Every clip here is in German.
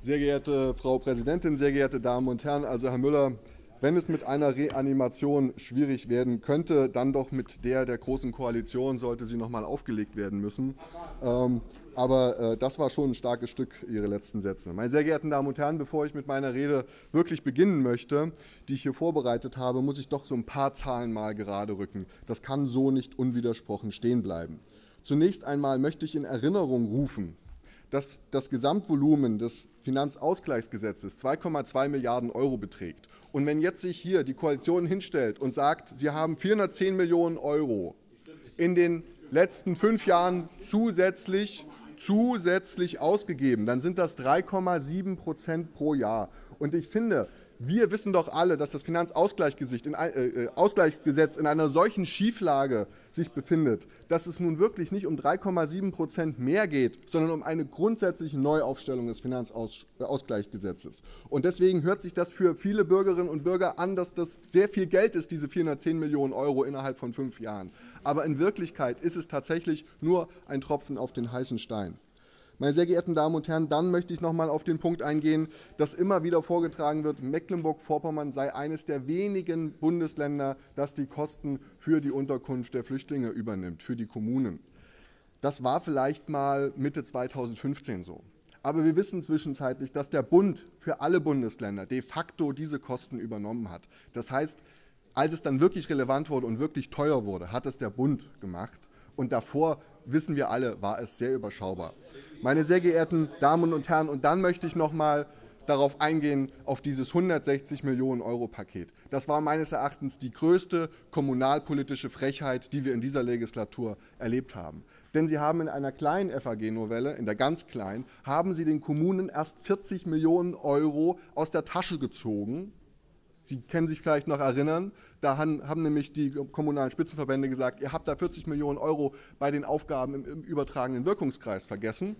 Sehr geehrte Frau Präsidentin, sehr geehrte Damen und Herren, also Herr Müller, wenn es mit einer Reanimation schwierig werden könnte, dann doch mit der der Großen Koalition sollte sie noch mal aufgelegt werden müssen. Ähm, aber äh, das war schon ein starkes Stück, Ihre letzten Sätze. Meine sehr geehrten Damen und Herren, bevor ich mit meiner Rede wirklich beginnen möchte, die ich hier vorbereitet habe, muss ich doch so ein paar Zahlen mal gerade rücken. Das kann so nicht unwidersprochen stehen bleiben. Zunächst einmal möchte ich in Erinnerung rufen, dass das Gesamtvolumen des Finanzausgleichsgesetzes 2,2 Milliarden Euro beträgt. Und wenn jetzt sich hier die Koalition hinstellt und sagt, sie haben 410 Millionen Euro in den letzten fünf Jahren zusätzlich zusätzlich ausgegeben, dann sind das 3,7 Prozent pro Jahr. Und ich finde, wir wissen doch alle, dass das Finanzausgleichsgesetz in, äh, äh, in einer solchen Schieflage sich befindet, dass es nun wirklich nicht um 3,7 Prozent mehr geht, sondern um eine grundsätzliche Neuaufstellung des Finanzausgleichsgesetzes. Und deswegen hört sich das für viele Bürgerinnen und Bürger an, dass das sehr viel Geld ist, diese 410 Millionen Euro innerhalb von fünf Jahren. Aber in Wirklichkeit ist es tatsächlich nur ein Tropfen auf den heißen Stein. Meine sehr geehrten Damen und Herren, dann möchte ich noch mal auf den Punkt eingehen, dass immer wieder vorgetragen wird, Mecklenburg-Vorpommern sei eines der wenigen Bundesländer, das die Kosten für die Unterkunft der Flüchtlinge übernimmt, für die Kommunen. Das war vielleicht mal Mitte 2015 so. Aber wir wissen zwischenzeitlich, dass der Bund für alle Bundesländer de facto diese Kosten übernommen hat. Das heißt, als es dann wirklich relevant wurde und wirklich teuer wurde, hat es der Bund gemacht. Und davor, wissen wir alle, war es sehr überschaubar. Meine sehr geehrten Damen und Herren, und dann möchte ich noch mal darauf eingehen, auf dieses 160 Millionen Euro Paket. Das war meines Erachtens die größte kommunalpolitische Frechheit, die wir in dieser Legislatur erlebt haben. Denn Sie haben in einer kleinen FAG-Novelle, in der ganz kleinen, haben Sie den Kommunen erst 40 Millionen Euro aus der Tasche gezogen. Sie können sich vielleicht noch erinnern, da haben, haben, nämlich die kommunalen Spitzenverbände gesagt, ihr habt da 40 Millionen Euro bei den Aufgaben im, im übertragenen Wirkungskreis vergessen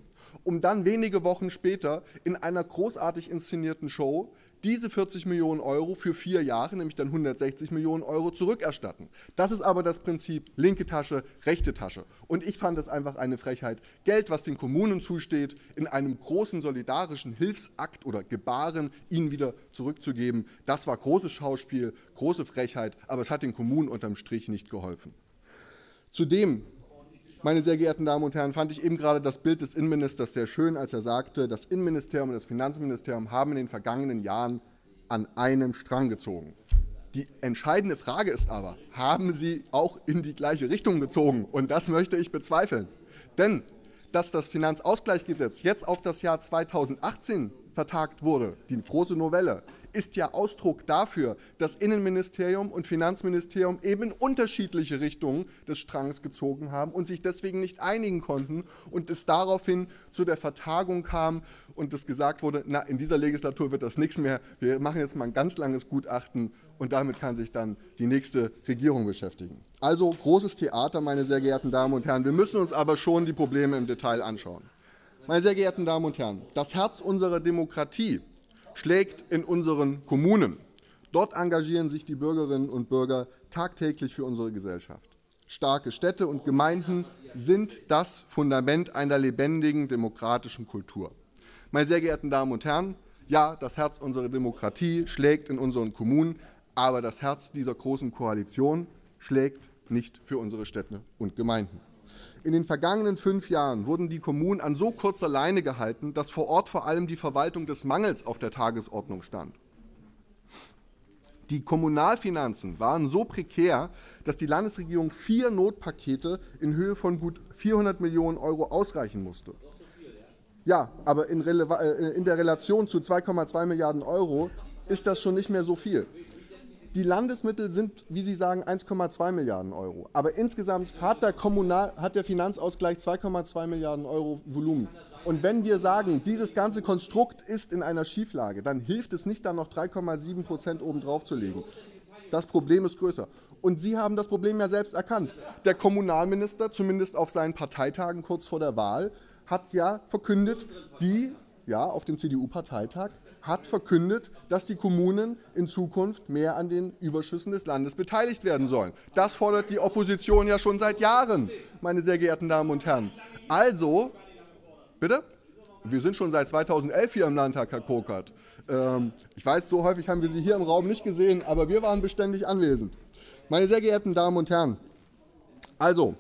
um dann wenige Wochen später in einer großartig inszenierten Show diese 40 Millionen Euro für vier Jahre, nämlich dann 160 Millionen Euro, zurückerstatten. Das ist aber das Prinzip linke Tasche, rechte Tasche. Und ich fand es einfach eine Frechheit, Geld, was den Kommunen zusteht, in einem großen solidarischen Hilfsakt oder Gebaren ihnen wieder zurückzugeben. Das war großes Schauspiel, große Frechheit, aber es hat den Kommunen unterm Strich nicht geholfen. Zudem meine sehr geehrten Damen und Herren, fand ich eben gerade das Bild des Innenministers sehr schön, als er sagte, das Innenministerium und das Finanzministerium haben in den vergangenen Jahren an einem Strang gezogen. Die entscheidende Frage ist aber, haben sie auch in die gleiche Richtung gezogen? Und das möchte ich bezweifeln. Denn dass das Finanzausgleichsgesetz jetzt auf das Jahr 2018 vertagt wurde, die große Novelle, ist ja Ausdruck dafür, dass Innenministerium und Finanzministerium eben unterschiedliche Richtungen des Strangs gezogen haben und sich deswegen nicht einigen konnten und es daraufhin zu der Vertagung kam und es gesagt wurde, na, in dieser Legislatur wird das nichts mehr, wir machen jetzt mal ein ganz langes Gutachten und damit kann sich dann die nächste Regierung beschäftigen. Also großes Theater, meine sehr geehrten Damen und Herren. Wir müssen uns aber schon die Probleme im Detail anschauen. Meine sehr geehrten Damen und Herren, das Herz unserer Demokratie schlägt in unseren Kommunen. Dort engagieren sich die Bürgerinnen und Bürger tagtäglich für unsere Gesellschaft. Starke Städte und Gemeinden sind das Fundament einer lebendigen demokratischen Kultur. Meine sehr geehrten Damen und Herren, ja, das Herz unserer Demokratie schlägt in unseren Kommunen, aber das Herz dieser großen Koalition schlägt nicht für unsere Städte und Gemeinden. In den vergangenen fünf Jahren wurden die Kommunen an so kurzer Leine gehalten, dass vor Ort vor allem die Verwaltung des Mangels auf der Tagesordnung stand. Die Kommunalfinanzen waren so prekär, dass die Landesregierung vier Notpakete in Höhe von gut 400 Millionen Euro ausreichen musste. Ja, aber in, äh, in der Relation zu 2,2 Milliarden Euro ist das schon nicht mehr so viel. Die Landesmittel sind, wie Sie sagen, 1,2 Milliarden Euro. Aber insgesamt hat der, Kommunal, hat der Finanzausgleich 2,2 Milliarden Euro Volumen. Und wenn wir sagen, dieses ganze Konstrukt ist in einer Schieflage, dann hilft es nicht, da noch 3,7 Prozent obendrauf zu legen. Das Problem ist größer. Und Sie haben das Problem ja selbst erkannt. Der Kommunalminister, zumindest auf seinen Parteitagen kurz vor der Wahl, hat ja verkündet, die, ja, auf dem CDU-Parteitag, hat verkündet, dass die Kommunen in Zukunft mehr an den Überschüssen des Landes beteiligt werden sollen. Das fordert die Opposition ja schon seit Jahren, meine sehr geehrten Damen und Herren. Also, bitte? Wir sind schon seit 2011 hier im Landtag, Herr Kokert. Ähm, ich weiß, so häufig haben wir Sie hier im Raum nicht gesehen, aber wir waren beständig anwesend. Meine sehr geehrten Damen und Herren, also,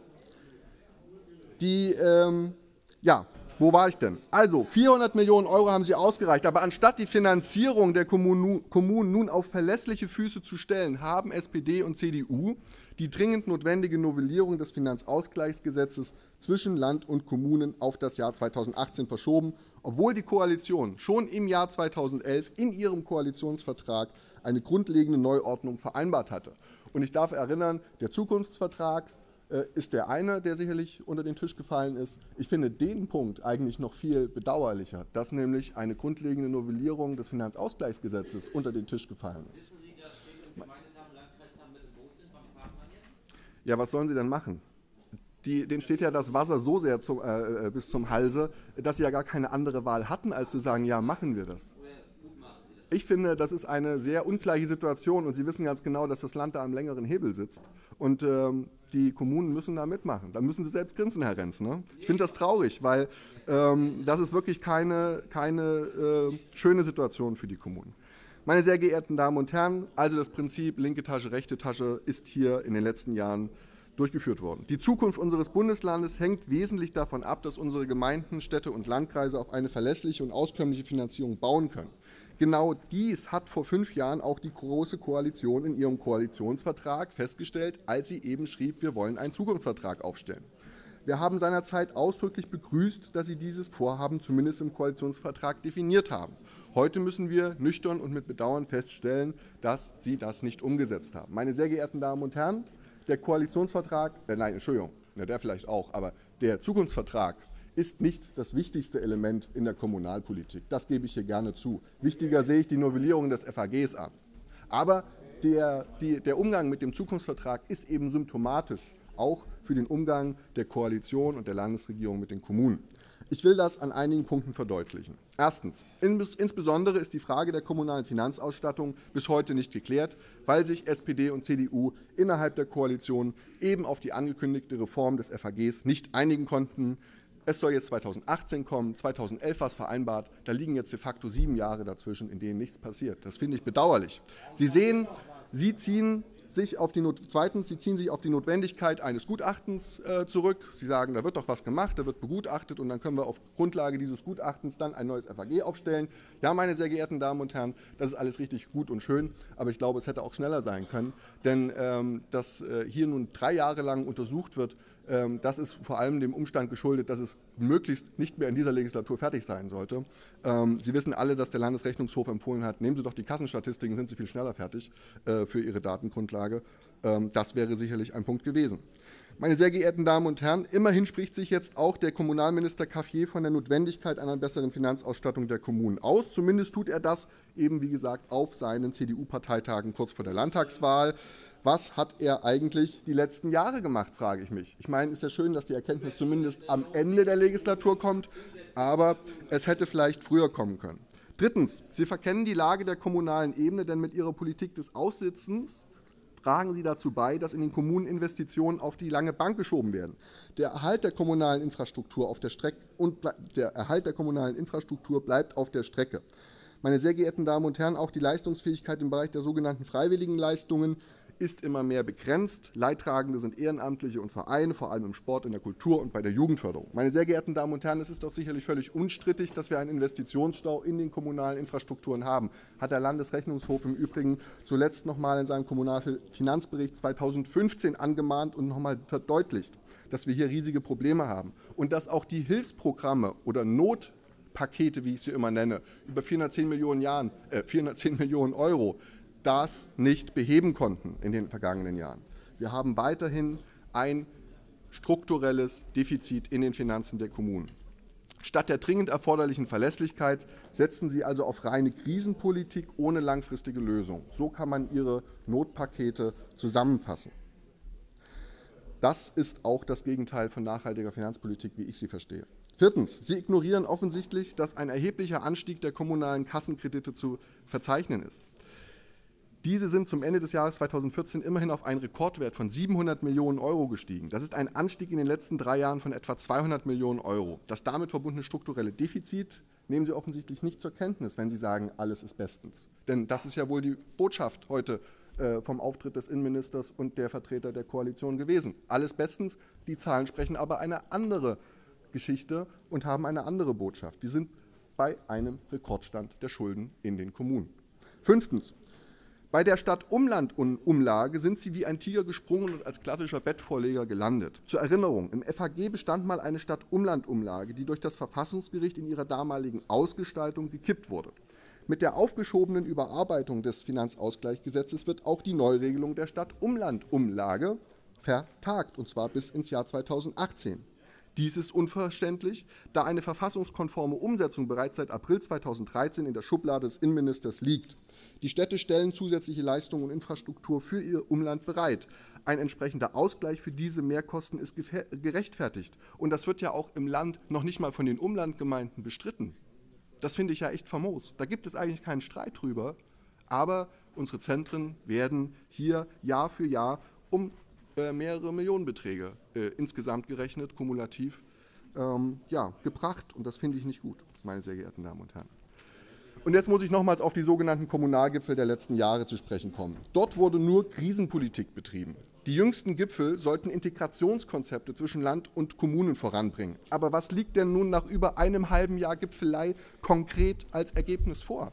die, ähm, ja, wo war ich denn? Also, 400 Millionen Euro haben Sie ausgereicht, aber anstatt die Finanzierung der Kommunen nun auf verlässliche Füße zu stellen, haben SPD und CDU die dringend notwendige Novellierung des Finanzausgleichsgesetzes zwischen Land und Kommunen auf das Jahr 2018 verschoben, obwohl die Koalition schon im Jahr 2011 in ihrem Koalitionsvertrag eine grundlegende Neuordnung vereinbart hatte. Und ich darf erinnern, der Zukunftsvertrag äh, ist der eine, der sicherlich unter den Tisch gefallen ist. Ich finde den Punkt eigentlich noch viel bedauerlicher, dass nämlich eine grundlegende Novellierung des Finanzausgleichsgesetzes unter den Tisch gefallen ist. Ja, was sollen sie denn machen? Die, denen steht ja das Wasser so sehr zum, äh, äh bis zum Halse, dass sie ja gar keine andere Wahl hatten, als zu sagen, ja, machen wir das. Ich finde, das ist eine sehr ungleiche Situation und Sie wissen ganz genau, dass das Land da am längeren Hebel sitzt. Und ähm, die Kommunen müssen da mitmachen. Da müssen sie selbst grinsen, Herr Renz. Ne? Ich finde das traurig, weil ähm, das ist wirklich keine, keine äh, schöne Situation für die Kommunen. Meine sehr geehrten Damen und Herren, also das Prinzip linke Tasche, rechte Tasche ist hier in den letzten Jahren durchgeführt worden. Die Zukunft unseres Bundeslandes hängt wesentlich davon ab, dass unsere Gemeinden, Städte und Landkreise auf eine verlässliche und auskömmliche Finanzierung bauen können. Genau dies hat vor fünf Jahren auch die Große Koalition in ihrem Koalitionsvertrag festgestellt, als sie eben schrieb, wir wollen einen Zukunftsvertrag aufstellen. Wir haben seinerzeit ausdrücklich begrüßt, dass Sie dieses Vorhaben zumindest im Koalitionsvertrag definiert haben. Heute müssen wir nüchtern und mit Bedauern feststellen, dass Sie das nicht umgesetzt haben. Meine sehr geehrten Damen und Herren, der Koalitionsvertrag, äh, nein, Entschuldigung, ja, der vielleicht auch, aber der Zukunftsvertrag ist nicht das wichtigste Element in der Kommunalpolitik. Das gebe ich hier gerne zu. Wichtiger sehe ich die Novellierung des FAGs an. Aber der, die, der Umgang mit dem Zukunftsvertrag ist eben symptomatisch, auch für den Umgang der Koalition und der Landesregierung mit den Kommunen. Ich will das an einigen Punkten verdeutlichen. Erstens. Insbesondere ist die Frage der kommunalen Finanzausstattung bis heute nicht geklärt, weil sich SPD und CDU innerhalb der Koalition eben auf die angekündigte Reform des FAGs nicht einigen konnten. Es soll jetzt 2018 kommen, 2011 war es vereinbart. Da liegen jetzt de facto sieben Jahre dazwischen, in denen nichts passiert. Das finde ich bedauerlich. Sie sehen, Sie ziehen sich auf die zweitens, Sie ziehen sich auf die Notwendigkeit eines Gutachtens äh, zurück. Sie sagen, da wird doch was gemacht, da wird begutachtet und dann können wir auf Grundlage dieses Gutachtens dann ein neues FAG aufstellen. Ja, meine sehr geehrten Damen und Herren, das ist alles richtig gut und schön, aber ich glaube, es hätte auch schneller sein können, denn ähm, dass äh, hier nun drei Jahre lang untersucht wird, das ist vor allem dem Umstand geschuldet, dass es möglichst nicht mehr in dieser Legislatur fertig sein sollte. Ähm, Sie wissen alle, dass der Landesrechnungshof empfohlen hat, nehmen Sie doch die Kassenstatistiken, sind Sie viel schneller fertig äh, für Ihre Datengrundlage. Ähm, das wäre sicherlich ein Punkt gewesen. Meine sehr geehrten Damen und Herren, immerhin spricht sich jetzt auch der Kommunalminister Caffier von der Notwendigkeit einer besseren Finanzausstattung der Kommunen aus. Zumindest tut er das eben, wie gesagt, auf seinen CDU-Parteitagen kurz vor der Landtagswahl was hat er eigentlich die letzten Jahre gemacht, frage ich mich. Ich meine, es ist ja schön, dass die Erkenntnis zumindest am Ende der Legislatur kommt, aber es hätte vielleicht früher kommen können. Drittens, Sie verkennen die Lage der kommunalen Ebene, denn mit Ihrer Politik des Aussitzens tragen Sie dazu bei, dass in den Kommunen Investitionen auf die lange Bank geschoben werden. Der Erhalt der kommunalen Infrastruktur auf der Strecke und der Erhalt der kommunalen Infrastruktur bleibt auf der Strecke. Meine sehr geehrten Damen und Herren, auch die Leistungsfähigkeit im Bereich der sogenannten freiwilligen Leistungen ist immer mehr begrenzt. Leidtragende sind Ehrenamtliche und Vereine, vor allem im Sport, in der Kultur und bei der Jugendförderung. Meine sehr geehrten Damen und Herren, es ist doch sicherlich völlig unstrittig, dass wir einen Investitionsstau in den kommunalen Infrastrukturen haben. Hat der Landesrechnungshof im Übrigen zuletzt noch mal in seinem Kommunalfinanzbericht 2015 angemahnt und noch mal verdeutlicht, dass wir hier riesige Probleme haben und dass auch die Hilfsprogramme oder Notpakete, wie ich sie immer nenne, über 410 Millionen, Jahren, äh, 410 Millionen Euro das nicht beheben konnten in den vergangenen Jahren. Wir haben weiterhin ein strukturelles Defizit in den Finanzen der Kommunen. Statt der dringend erforderlichen Verlässlichkeit setzen Sie also auf reine Krisenpolitik ohne langfristige Lösung. So kann man Ihre Notpakete zusammenfassen. Das ist auch das Gegenteil von nachhaltiger Finanzpolitik, wie ich sie verstehe. Viertens. Sie ignorieren offensichtlich, dass ein erheblicher Anstieg der kommunalen Kassenkredite zu verzeichnen ist. Diese sind zum Ende des Jahres 2014 immerhin auf einen Rekordwert von 700 Millionen Euro gestiegen. Das ist ein Anstieg in den letzten drei Jahren von etwa 200 Millionen Euro. Das damit verbundene strukturelle Defizit nehmen Sie offensichtlich nicht zur Kenntnis, wenn Sie sagen, alles ist bestens. Denn das ist ja wohl die Botschaft heute äh, vom Auftritt des Innenministers und der Vertreter der Koalition gewesen. Alles bestens, die Zahlen sprechen aber eine andere Geschichte und haben eine andere Botschaft. Die sind bei einem Rekordstand der Schulden in den Kommunen. Fünftens, bei der Stadt-Umland-Umlage sind sie wie ein Tiger gesprungen und als klassischer Bettvorleger gelandet. Zur Erinnerung, im FAG bestand mal eine Stadt-Umland-Umlage, die durch das Verfassungsgericht in ihrer damaligen Ausgestaltung gekippt wurde. Mit der aufgeschobenen Überarbeitung des Finanzausgleichsgesetzes wird auch die Neuregelung der Stadt-Umland-Umlage vertagt, und zwar bis ins Jahr 2018. Dies ist unverständlich, da eine verfassungskonforme Umsetzung bereits seit April 2013 in der Schublade des Innenministers liegt. Die Städte stellen zusätzliche Leistungen und Infrastruktur für ihr Umland bereit. Ein entsprechender Ausgleich für diese Mehrkosten ist gerechtfertigt. Und das wird ja auch im Land noch nicht mal von den Umlandgemeinden bestritten. Das finde ich ja echt famos. Da gibt es eigentlich keinen Streit drüber. Aber unsere Zentren werden hier Jahr für Jahr um äh, mehrere Millionenbeträge äh, insgesamt gerechnet, kumulativ, ähm, ja, gebracht. Und das finde ich nicht gut, meine sehr geehrten Damen und Herren. Und jetzt muss ich nochmals auf die sogenannten Kommunalgipfel der letzten Jahre zu sprechen kommen. Dort wurde nur Krisenpolitik betrieben. Die jüngsten Gipfel sollten Integrationskonzepte zwischen Land und Kommunen voranbringen. Aber was liegt denn nun nach über einem halben Jahr Gipfelei konkret als Ergebnis vor?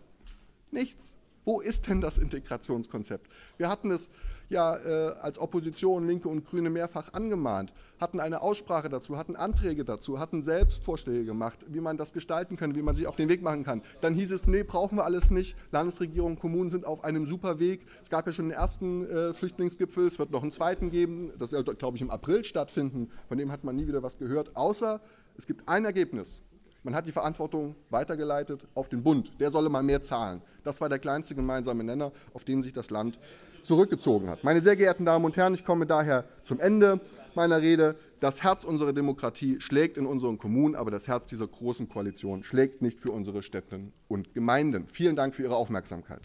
Nichts. Wo ist denn das Integrationskonzept? Wir hatten es ja äh, als Opposition, Linke und Grüne mehrfach angemahnt, hatten eine Aussprache dazu, hatten Anträge dazu, hatten selbst Vorschläge gemacht, wie man das gestalten kann, wie man sich auf den Weg machen kann. Dann hieß es, nee, brauchen wir alles nicht. Landesregierung, Kommunen sind auf einem super Weg. Es gab ja schon den ersten äh, Flüchtlingsgipfel, es wird noch einen zweiten geben. Das soll, glaube ich, im April stattfinden. Von dem hat man nie wieder was gehört, außer es gibt ein Ergebnis. Man hat die Verantwortung weitergeleitet auf den Bund. Der solle mal mehr zahlen. Das war der kleinste gemeinsame Nenner, auf den sich das Land zurückgezogen hat. Meine sehr geehrten Damen und Herren, ich komme daher zum Ende meiner Rede. Das Herz unserer Demokratie schlägt in unseren Kommunen, aber das Herz dieser großen Koalition schlägt nicht für unsere Städte und Gemeinden. Vielen Dank für Ihre Aufmerksamkeit.